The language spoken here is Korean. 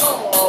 Deixar